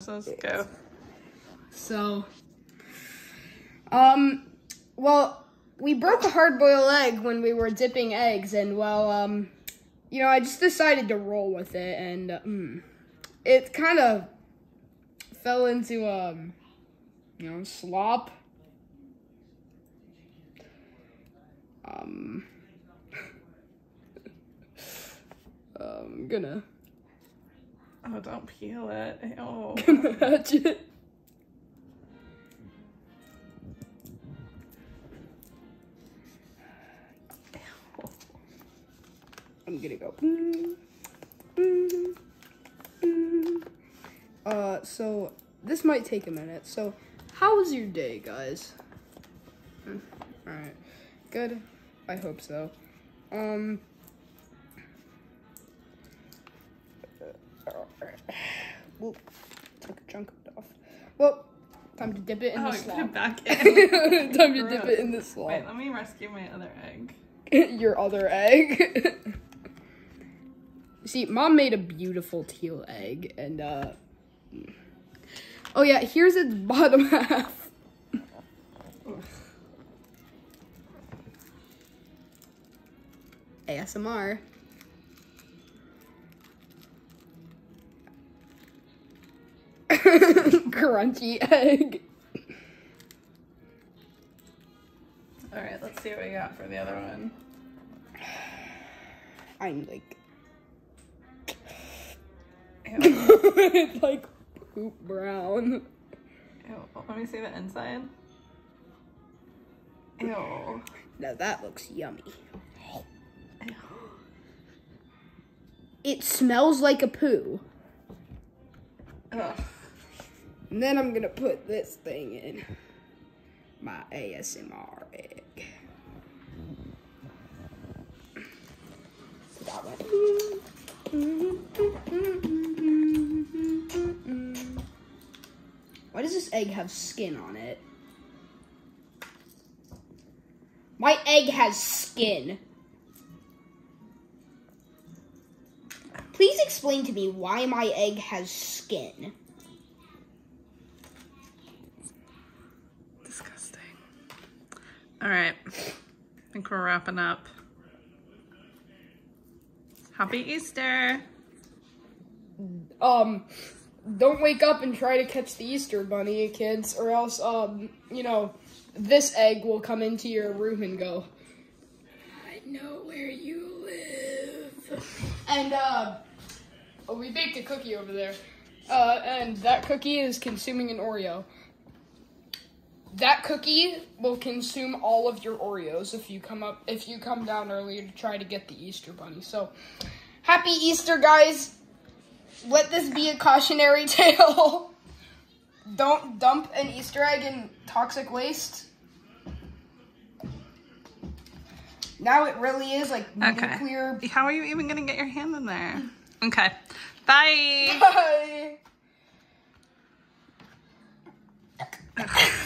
So let's go. So, um, well, we broke a hard boiled egg when we were dipping eggs, and well, um, you know, I just decided to roll with it, and uh, mm, it kind of fell into um, you know, slop. Um, I'm gonna Oh, don't peel it. Oh. it. I'm gonna go. Uh, so this might take a minute. So, how was your day, guys? Hmm, All right, good. I hope so. Um. Well, took a chunk of it off. Well, time to dip it in Oh, the you put slop. it back in. time to dip it in the slop. Wait, let me rescue my other egg. Your other egg. See, mom made a beautiful teal egg, and uh. Oh yeah, here's its bottom half. ASMR. Crunchy egg. All right, let's see what we got for the other one. I'm like, it's like poop brown. Ew. Let me see the inside. Ew. Now that looks yummy. Ew. It smells like a poo. Ugh. And then I'm gonna put this thing in my ASMR egg. That. Why does this egg have skin on it? My egg has skin. Please explain to me why my egg has skin. All right. I think we're wrapping up. Happy Easter. um don't wake up and try to catch the Easter bunny, kids, or else um, you know, this egg will come into your room and go, I know where you live. And uh oh, we baked a cookie over there. Uh and that cookie is consuming an Oreo. That cookie will consume all of your Oreos if you come up if you come down early to try to get the Easter bunny. So happy Easter guys let this be a cautionary tale. Don't dump an Easter egg in toxic waste. Now it really is like Okay. nuclear. How are you even gonna get your hand in there? Okay. Bye. Bye.